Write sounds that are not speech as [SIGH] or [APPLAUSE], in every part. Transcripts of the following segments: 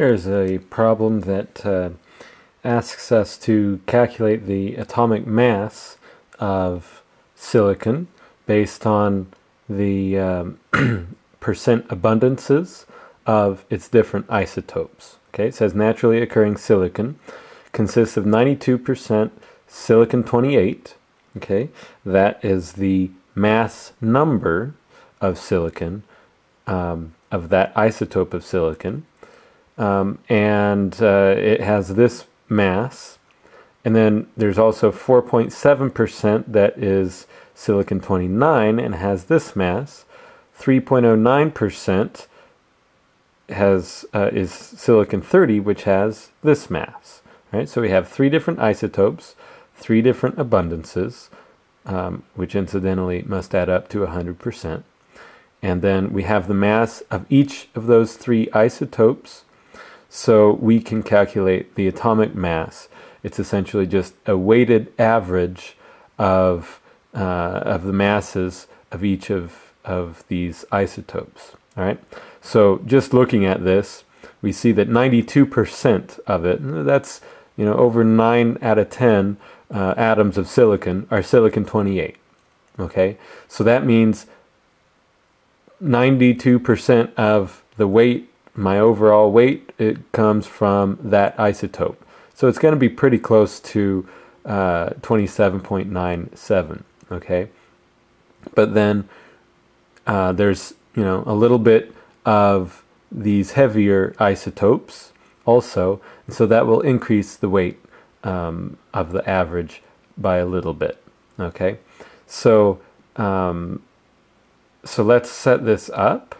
Here's a problem that uh, asks us to calculate the atomic mass of silicon based on the um, [CLEARS THROAT] percent abundances of its different isotopes. Okay, it says naturally occurring silicon consists of 92% silicon 28. Okay, that is the mass number of silicon, um, of that isotope of silicon. Um, and uh, it has this mass. And then there's also 4.7% that is silicon 29 and has this mass. 3.09% has uh, is silicon 30, which has this mass. Right? So we have three different isotopes, three different abundances, um, which incidentally must add up to 100%. And then we have the mass of each of those three isotopes. So we can calculate the atomic mass. It's essentially just a weighted average of, uh, of the masses of each of, of these isotopes. All right. So just looking at this, we see that 92% of it, that's you know over 9 out of 10 uh, atoms of silicon are silicon 28. Okay, so that means 92% of the weight, my overall weight, it comes from that isotope. So it's going to be pretty close to uh, 27.97. Okay, but then uh, there's you know a little bit of these heavier isotopes also, and so that will increase the weight um, of the average by a little bit. Okay, so um, so let's set this up,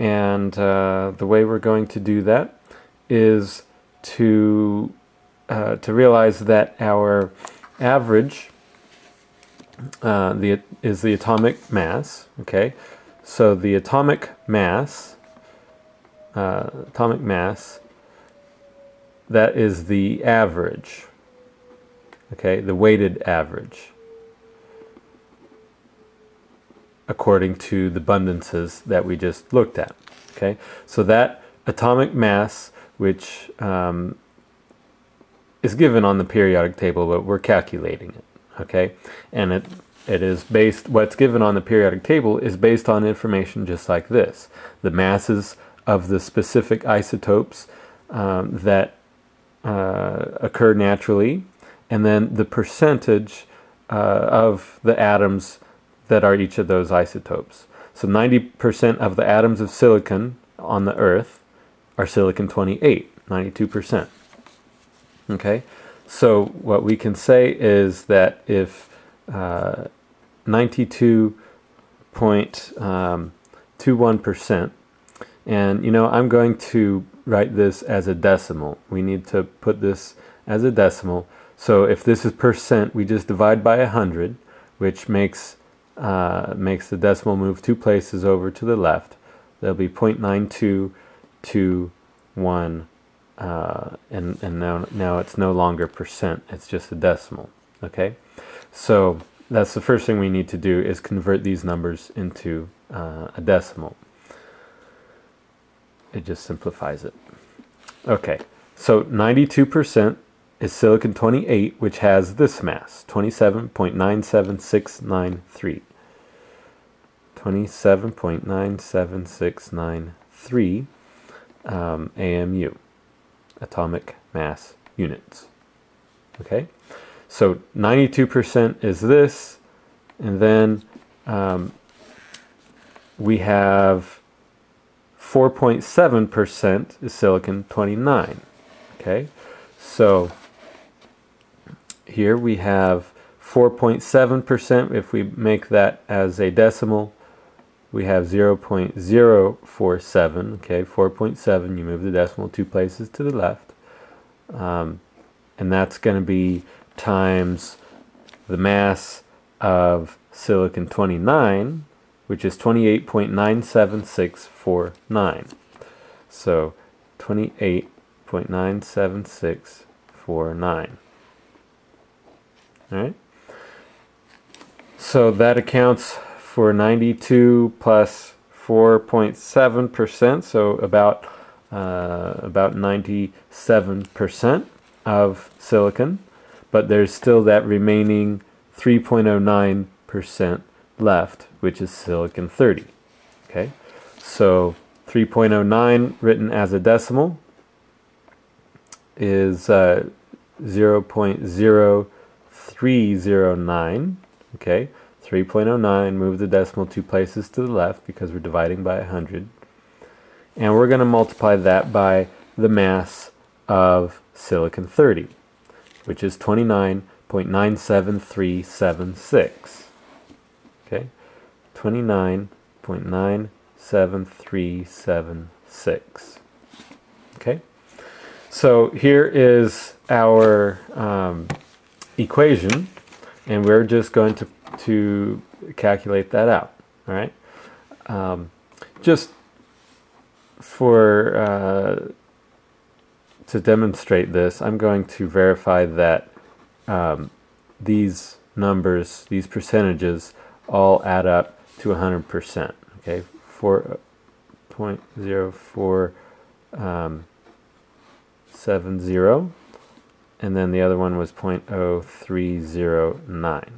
and uh, the way we're going to do that is to uh, to realize that our average uh, the is the atomic mass. Okay, so the atomic mass uh, atomic mass that is the average, okay, the weighted average, according to the abundances that we just looked at, okay? So that atomic mass, which um, is given on the periodic table, but we're calculating it, okay? And it it is based, what's given on the periodic table is based on information just like this. The masses of the specific isotopes um, that uh, occur naturally, and then the percentage uh, of the atoms that are each of those isotopes. So 90% of the atoms of silicon on the Earth are silicon 28, 92%. Okay, so what we can say is that if uh, 92.21%, um, and you know, I'm going to write this as a decimal. We need to put this as a decimal. So if this is percent, we just divide by 100, which makes, uh, makes the decimal move two places over to the left. There'll be 0.9221, uh, and, and now, now it's no longer percent, it's just a decimal, okay? So that's the first thing we need to do is convert these numbers into uh, a decimal. It just simplifies it. Okay, so 92% is silicon 28, which has this mass, 27.97693. 27.97693 um, AMU, atomic mass units. Okay, so 92% is this, and then um, we have 4.7% is silicon 29. Okay, so here we have 4.7%. If we make that as a decimal, we have 0.047. Okay, 4.7, you move the decimal two places to the left. Um, and that's going to be times the mass of silicon 29, which is 28.97649. So 28.97649. All right. So that accounts for 92 plus 4.7%, so about uh, about 97% of silicon, but there's still that remaining 3.09% left, which is silicon 30. Okay, so 3.09 written as a decimal is uh, 0.0309. Okay, 3.09, move the decimal two places to the left because we're dividing by 100. And we're going to multiply that by the mass of silicon 30, which is 29.97376. Okay, 29.97376. Okay, so here is our um, equation, and we're just going to, to calculate that out. All right, um, just for uh, to demonstrate this, I'm going to verify that um, these numbers, these percentages, all add up to 100%. Okay, 4.0470, um, and then the other one was 0.0309.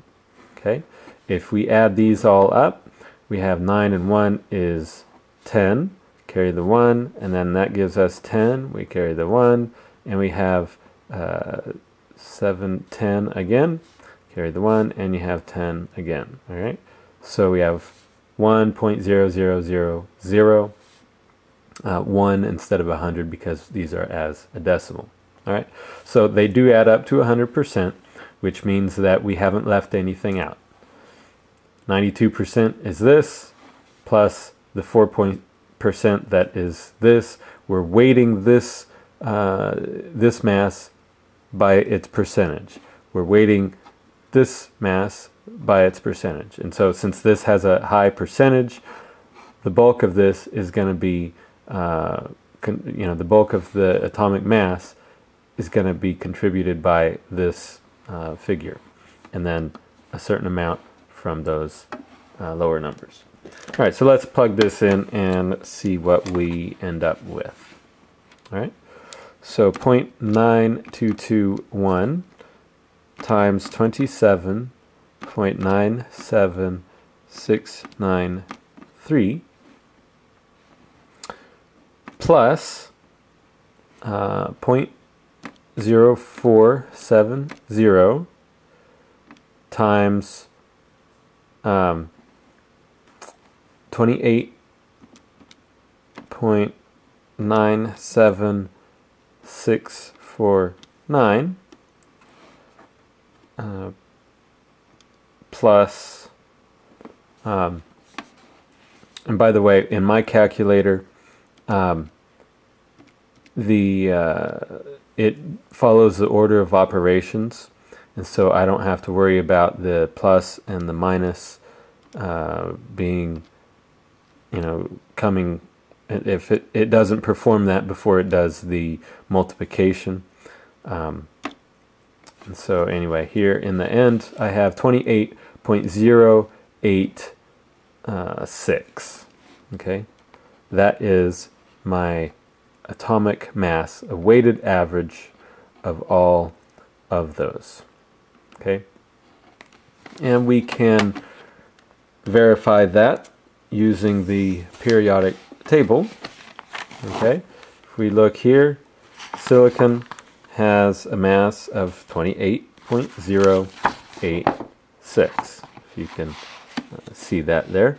Okay, if we add these all up, we have 9 and 1 is 10 carry the 1, and then that gives us 10. We carry the 1, and we have uh, 7, 10 again. Carry the 1, and you have 10 again. All right. So we have 1.0000, uh, 1 instead of 100 because these are as a decimal. All right. So they do add up to 100%, which means that we haven't left anything out. 92% is this plus the 4 percent that is this. We're weighting this uh, this mass by its percentage. We're weighting this mass by its percentage. And so since this has a high percentage, the bulk of this is going to be, uh, you know, the bulk of the atomic mass is going to be contributed by this uh, figure. And then a certain amount from those uh, lower numbers. All right, so let's plug this in and see what we end up with. All right, so 0.9221 times 27.97693 plus uh, 0.0470 times um, 28.97649 uh, plus, um, and by the way, in my calculator, um, the uh, it follows the order of operations, and so I don't have to worry about the plus and the minus uh, being you know, coming, if it, it doesn't perform that before it does the multiplication. Um, and so anyway, here in the end, I have 28.086. Uh, okay, that is my atomic mass, a weighted average of all of those. Okay, and we can verify that using the periodic table. Okay, if we look here, silicon has a mass of 28.086. If you can uh, see that there.